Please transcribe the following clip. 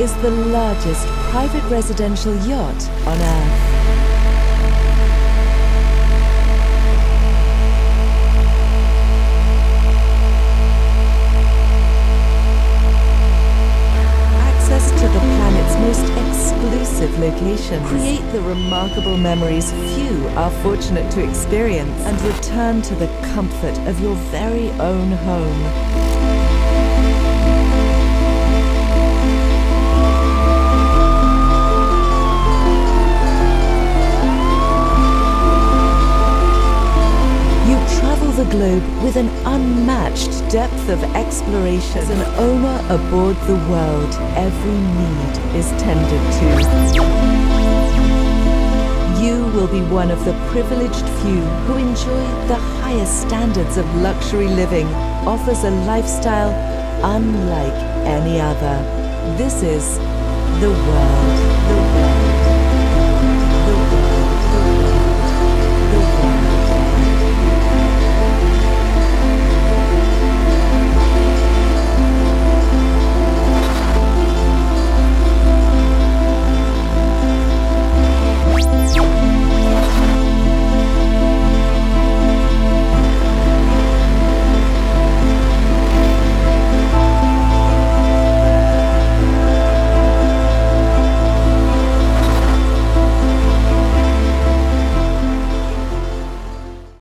is the largest private residential yacht on Earth. Access to the planet's most exclusive locations. Create the remarkable memories few are fortunate to experience and return to the comfort of your very own home. Globe with an unmatched depth of exploration. As an owner aboard the world, every need is tended to. You will be one of the privileged few who enjoy the highest standards of luxury living, offers a lifestyle unlike any other. This is the world.